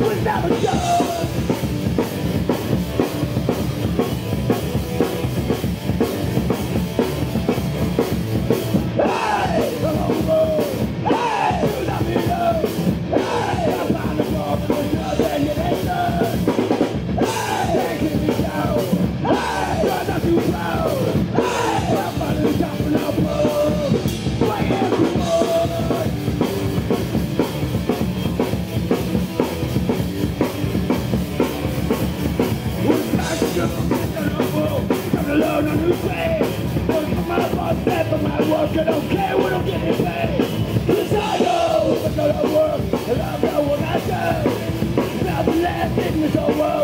We'll never my boss for my work, I don't care what I'm getting paid. Cause I know I'm gonna work, and I'm gonna I do. And I'll be in this whole world.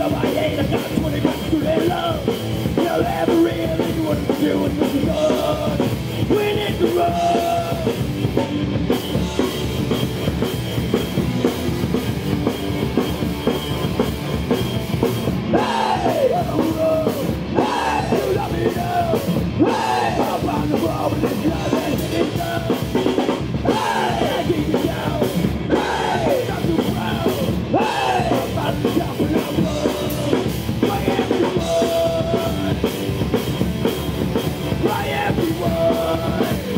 So I ain't a consequence, to their love. You'll ever really what I'm doing. one.